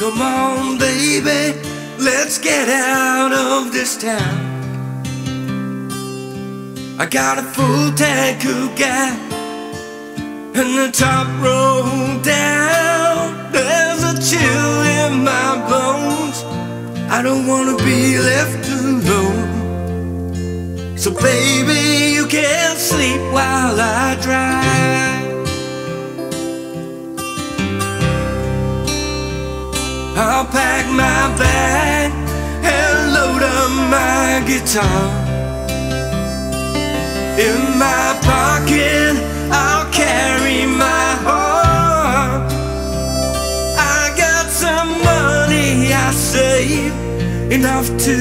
Come on, baby, let's get out of this town. I got a full tank of gas and the top rolled down. There's a chill in my bones. I don't wanna be left alone. So, baby, you can sleep while I drive. I'll pack my bag and load up my guitar. In my pocket, I'll carry my heart. I got some money I saved, enough to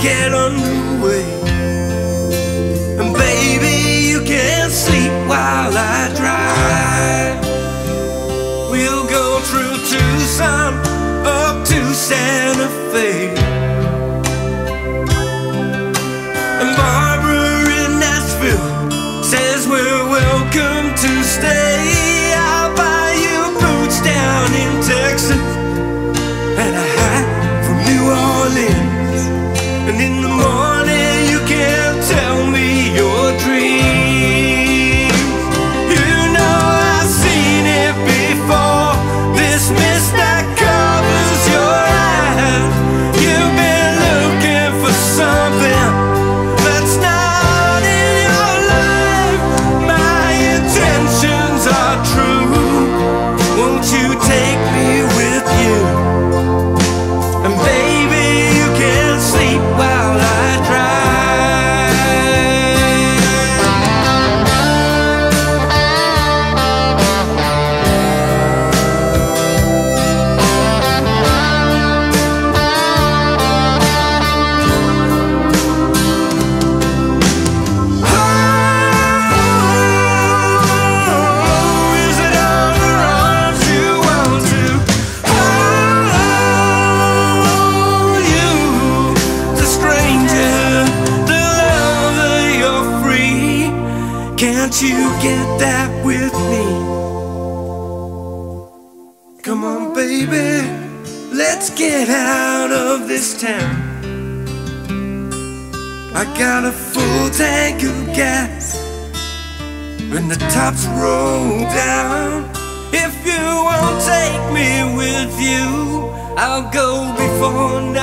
get underway. And baby, you can sleep while I drive. We'll go through Tucson Santa Fe. And Barbara in Nashville says we're welcome to stay. I'll buy you boots down in Texas and a hat from New Orleans. And in the morning, Can't you get that with me? Come on, baby, let's get out of this town. I got a full tank of gas and the tops roll down. If you won't take me with you, I'll go before night